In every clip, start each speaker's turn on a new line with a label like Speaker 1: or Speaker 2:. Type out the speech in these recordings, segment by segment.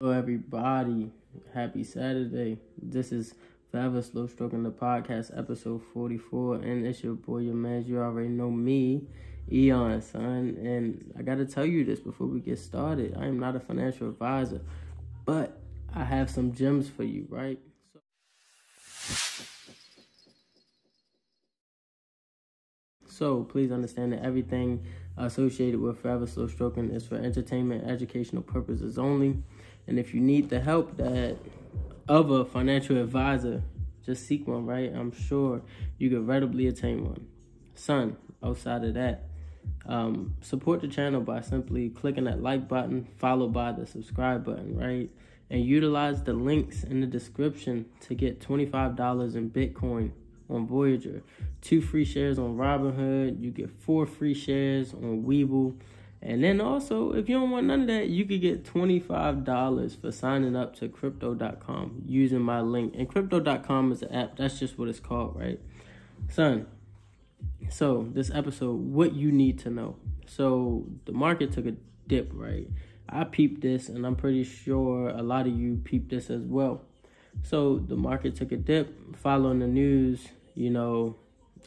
Speaker 1: Hello, everybody. Happy Saturday. This is Forever Slow Stroking the podcast, episode 44. And it's your boy, your man. You already know me, Eyon, son. And I got to tell you this before we get started. I am not a financial advisor, but I have some gems for you, right? So please understand that everything associated with Forever Slow Stroking is for entertainment, educational purposes only. And if you need the help that of a financial advisor, just seek one, right? I'm sure you could readily attain one. Son, outside of that, um, support the channel by simply clicking that like button, followed by the subscribe button, right? And utilize the links in the description to get $25 in Bitcoin on Voyager, two free shares on Robinhood. You get four free shares on Webull. And then also, if you don't want none of that, you could get $25 for signing up to crypto.com using my link. And crypto.com is an app. That's just what it's called, right? Son, so this episode, what you need to know. So the market took a dip, right? I peeped this, and I'm pretty sure a lot of you peeped this as well. So the market took a dip following the news you know,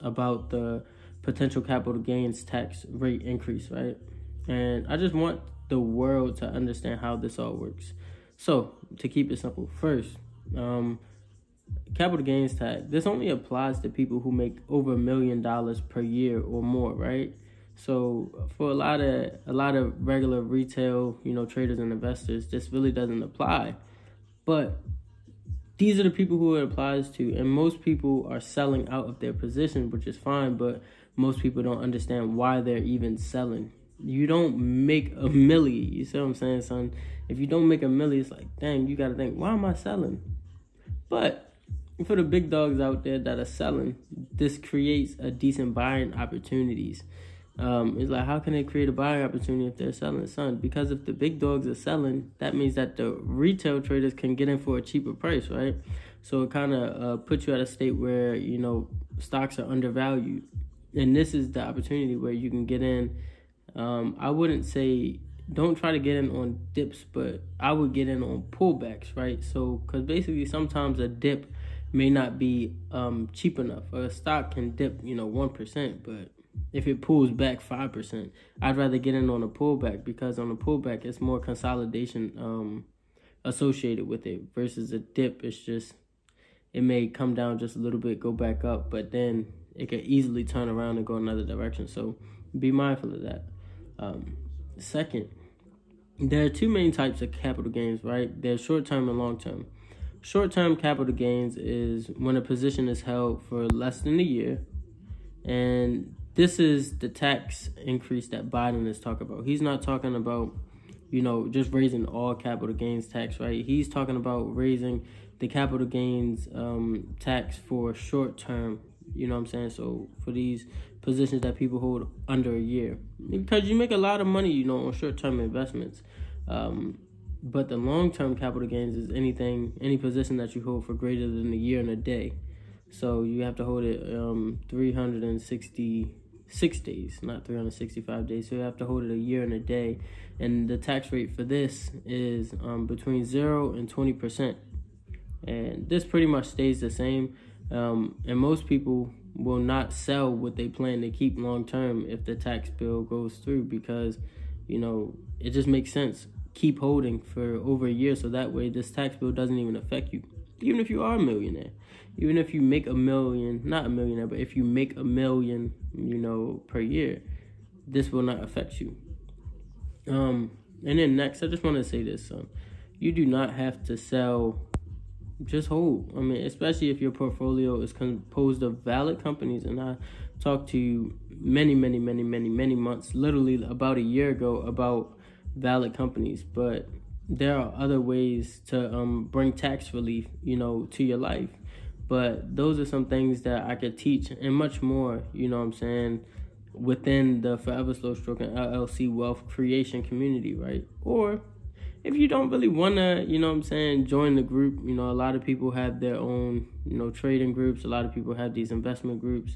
Speaker 1: about the potential capital gains tax rate increase, right? And I just want the world to understand how this all works. So, to keep it simple, first, um, capital gains tax, this only applies to people who make over a million dollars per year or more, right? So for a lot of a lot of regular retail, you know, traders and investors, this really doesn't apply. But these are the people who it applies to and most people are selling out of their position which is fine but most people don't understand why they're even selling you don't make a milli you see what i'm saying son? If you don't make a milli it's like dang you gotta think why am i selling? But for the big dogs out there that are selling this creates a decent buying opportunities. Um, it's like how can they create a buying opportunity if they're selling son? Because if the big dogs are selling that means that the retail traders can get in for a cheaper price right? So it kind of uh, puts you at a state where you know stocks are undervalued. And this is the opportunity where you can get in um, i wouldn't say don't try to get in on dips but i would get in on pullbacks right so because basically sometimes a dip may not be um, cheap enough a stock can dip you know 1% but if it pulls back 5%. I'd rather get in on a pullback because on a pullback, it's more consolidation um, associated with it versus a dip. It's just, it may come down just a little bit, go back up, but then it could easily turn around and go another direction. So be mindful of that. Um, second, there are two main types of capital gains, right? There's short term and long term. Short term capital gains is when a position is held for less than a year and this is the tax increase that Biden is talking about. He's not talking about, you know, just raising all capital gains tax, right? He's talking about raising the capital gains um, tax for short term. You know what I'm saying? So for these positions that people hold under a year, because you make a lot of money, you know, on short term investments. Um, but the long term capital gains is anything, any position that you hold for greater than a year and a day. So you have to hold it um, 360 six days, not 365 days. So you have to hold it a year and a day. And the tax rate for this is um, between 0 and 20%. And this pretty much stays the same. Um, and most people will not sell what they plan to keep long term if the tax bill goes through because, you know, it just makes sense. Keep holding for over a year so that way this tax bill doesn't even affect you, even if you are a millionaire even if you make a million, not a millionaire, but if you make a million, you know, per year, this will not affect you. Um, and then next, I just want to say this: um, you do not have to sell. Just hold. I mean, especially if your portfolio is composed of valid companies, and I talked to you many, many, many, many, many months, literally about a year ago, about valid companies, but there are other ways to um, bring tax relief, you know, to your life. But those are some things that I could teach and much more, you know what I'm saying, within the Forever Slow Stroking LLC wealth creation community, right? Or if you don't really want to, you know what I'm saying, join the group, you know, a lot of people have their own, you know, trading groups. A lot of people have these investment groups,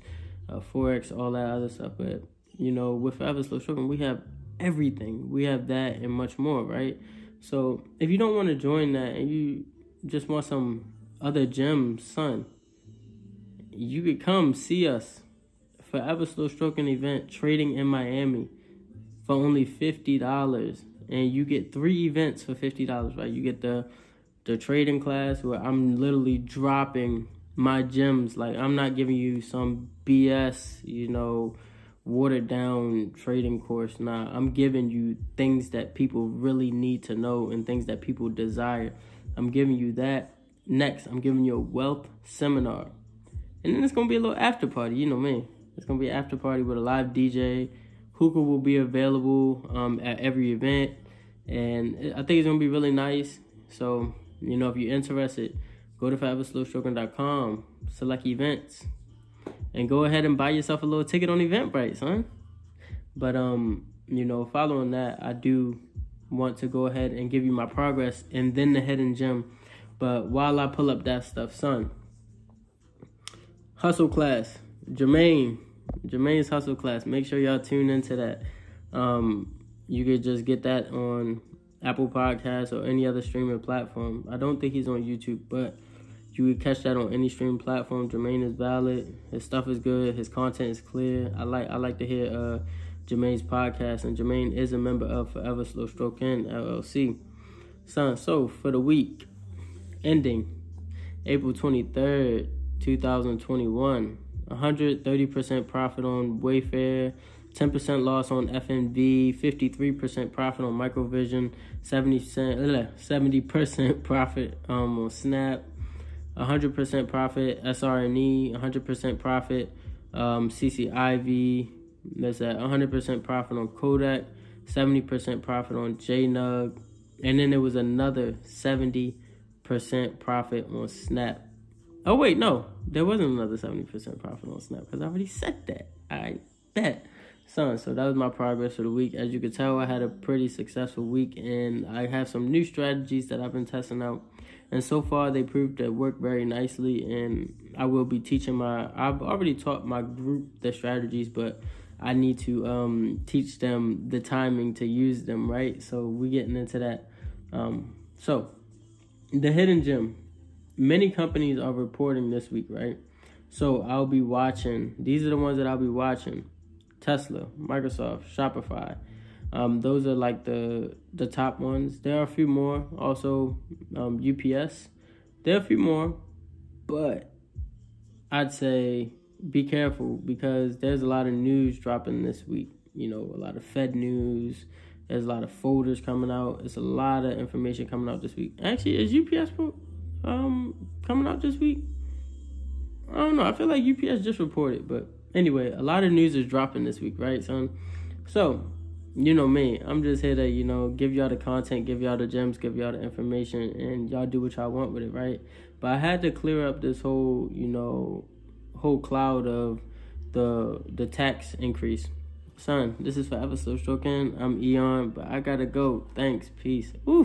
Speaker 1: uh, Forex, all that other stuff. But, you know, with Forever Slow Stroking, we have everything. We have that and much more, right? So if you don't want to join that and you just want some other gems, son, you could come see us. Forever Slow Stroking event trading in Miami for only fifty dollars. And you get three events for fifty dollars, right? You get the the trading class where I'm literally dropping my gems. Like I'm not giving you some BS, you know, watered down trading course. Nah, I'm giving you things that people really need to know and things that people desire. I'm giving you that. Next, I'm giving you a wealth seminar. And then it's gonna be a little after party, you know me. It's gonna be an after party with a live DJ. Hookah will be available um, at every event. And I think it's gonna be really nice. So, you know, if you're interested, go to foreverslowstroking.com, select events, and go ahead and buy yourself a little ticket on Eventbrite, son. But um, you know, following that, I do want to go ahead and give you my progress and then the hidden gem. But while I pull up that stuff, son, hustle class, Jermaine, Jermaine's hustle class. Make sure y'all tune into that. Um, you could just get that on Apple Podcasts or any other streaming platform. I don't think he's on YouTube, but you would catch that on any streaming platform. Jermaine is valid. His stuff is good. His content is clear. I like I like to hear uh, Jermaine's podcast, and Jermaine is a member of Forever Slow Stroking LLC. Son, so for the week ending April twenty third, two thousand twenty one, one hundred thirty percent profit on Wayfair. 10% loss on FNB, 53% profit on Microvision, 70 70% profit um, on Snap, 100% profit SRNE, 100% profit um, CCIV. There's a 100% profit on Kodak, 70% profit on JNUG, and then there was another 70% profit on Snap. Oh wait, no, there wasn't another 70% profit on Snap because I already said that. I bet. Son, so that was my progress for the week. As you can tell, I had a pretty successful week and I have some new strategies that I've been testing out and so far they proved to work very nicely and i will be teaching my i've already taught my group the strategies but i need to um, teach them the timing to use them right so we're getting into that um, so the hidden gem many companies are reporting this week right so i'll be watching these are the ones that i'll be watching tesla microsoft shopify um, those are like the the top ones. There are a few more. Also, um, UPS. There are a few more, but I'd say be careful because there's a lot of news dropping this week. You know, a lot of Fed news. There's a lot of folders coming out. It's a lot of information coming out this week. Actually, is UPS um coming out this week? I don't know. I feel like UPS just reported, but anyway, a lot of news is dropping this week, right, son? So you know me. I'm just here to, you know, give y'all the content, give y'all the gems, give y'all the information, and y'all do what y'all want with it, right? But I had to clear up this whole, you know, whole cloud of the the tax increase. Son, this is forever slow stroking. I'm Eyon, but I gotta go. Thanks. Peace. Oof.